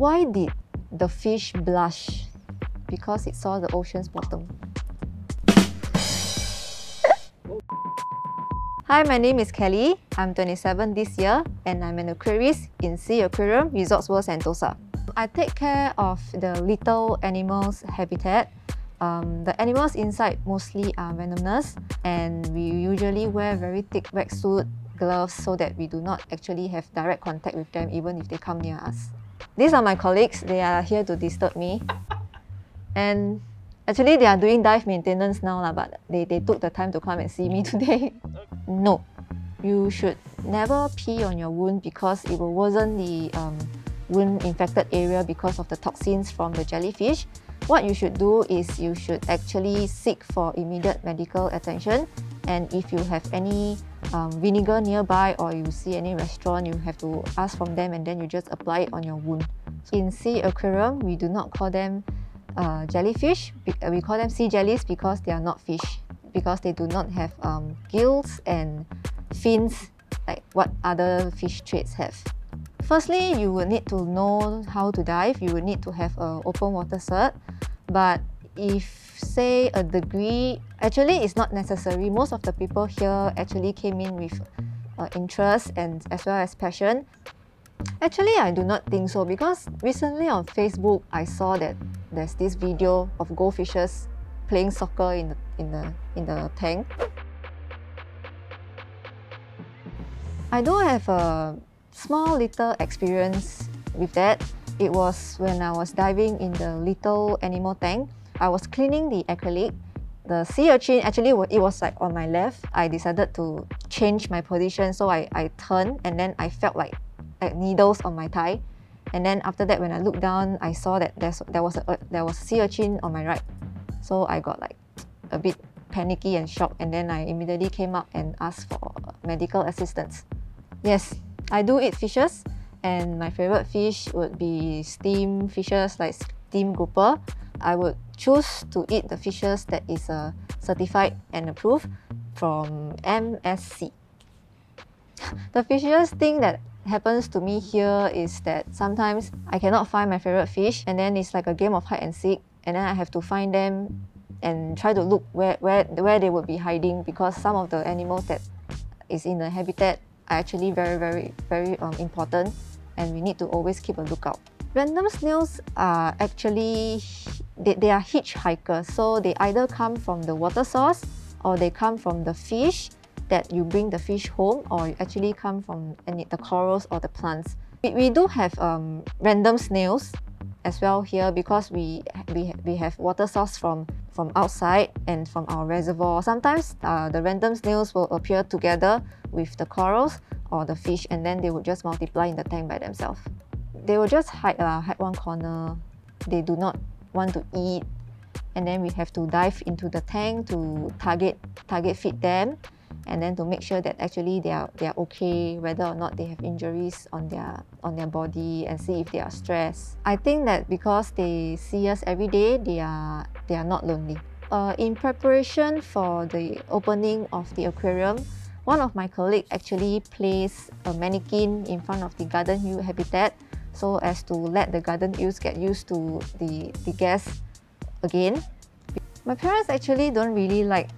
Why did the fish blush? Because it saw the ocean's bottom. Hi, my name is Kelly. I'm 27 this year and I'm an aquarist in S.E.A. Aquarium Resorts World Sentosa. I take care of the little animals habitat. Um, the animals inside mostly are venomous and we usually wear very thick wetsuit, gloves so that we do not actually have direct contact with them even if they come near us. These are my colleagues. They are here to disturb me. And actually they are doing dive maintenance now, lah, but they, they took the time to come and see me today. no, you should never pee on your wound because it will worsen the um, wound infected area because of the toxins from the jellyfish. What you should do is you should actually seek for immediate medical attention and if you have any um, vinegar nearby or you see any restaurant, you have to ask from them and then you just apply it on your wound. In sea aquarium, we do not call them uh, jellyfish. We call them sea jellies because they are not fish, because they do not have um, gills and fins like what other fish traits have. Firstly, you would need to know how to dive. You would need to have an open water cert. But if say a degree, actually it's not necessary. Most of the people here actually came in with uh, interest and as well as passion. Actually, I do not think so because recently on Facebook, I saw that there's this video of goldfishes playing soccer in the, in the, in the tank. I do have a small little experience with that. It was when I was diving in the little animal tank. I was cleaning the acrylic. The sea urchin, actually it was like on my left. I decided to change my position so I, I turned and then I felt like, like needles on my thigh. And then after that, when I looked down, I saw that there's, there was a uh, there was a sea urchin on my right. So I got like a bit panicky and shocked and then I immediately came up and asked for medical assistance. Yes, I do eat fishes and my favorite fish would be steamed fishes like steamed grouper. I would choose to eat the fishes that is uh, certified and approved from MSC. the fishiest thing that happens to me here is that sometimes I cannot find my favorite fish and then it's like a game of hide and seek and then I have to find them and try to look where, where, where they would be hiding because some of the animals that is in the habitat are actually very, very, very um, important and we need to always keep a lookout. Random snails are actually, they, they are hitchhikers. So they either come from the water source or they come from the fish that you bring the fish home or you actually come from any, the corals or the plants. We, we do have um, random snails as well here because we, we, we have water source from, from outside and from our reservoir. Sometimes uh, the random snails will appear together with the corals or the fish and then they would just multiply in the tank by themselves. They will just hide, uh, hide one corner. They do not want to eat and then we have to dive into the tank to target target feed them and then to make sure that actually they are they are okay whether or not they have injuries on their on their body and see if they are stressed i think that because they see us every day they are they are not lonely uh, in preparation for the opening of the aquarium one of my colleagues actually placed a mannequin in front of the garden eel habitat so as to let the garden eels get used to the, the guests again. My parents actually don't really like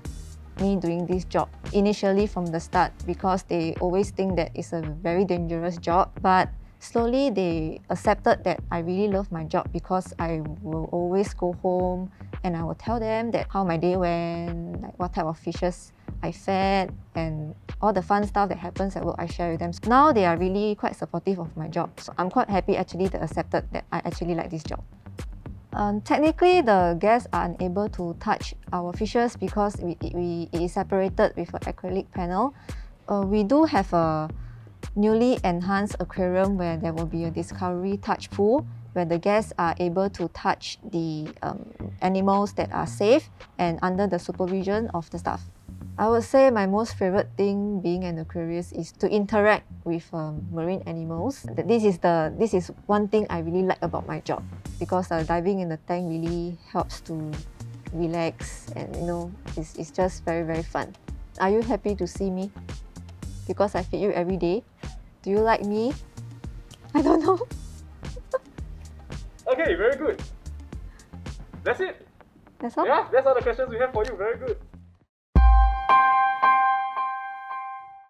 me doing this job initially from the start because they always think that it's a very dangerous job but slowly they accepted that I really love my job because I will always go home and I will tell them that how my day went, like what type of fishes I fed and all the fun stuff that happens at work I share with them. Now they are really quite supportive of my job. So I'm quite happy actually they accepted that I actually like this job. Um, technically, the guests are unable to touch our fishes because we, we, it is separated with an acrylic panel. Uh, we do have a newly enhanced aquarium where there will be a discovery touch pool where the guests are able to touch the um, animals that are safe and under the supervision of the staff. I would say my most favorite thing being an aquarist is to interact with um, marine animals. This is the this is one thing I really like about my job because uh, diving in the tank really helps to relax and you know it's, it's just very very fun. Are you happy to see me? Because I feed you every day. Do you like me? I don't know. Okay, very good. That's it. That's all. Yeah, that's all the questions we have for you. Very good you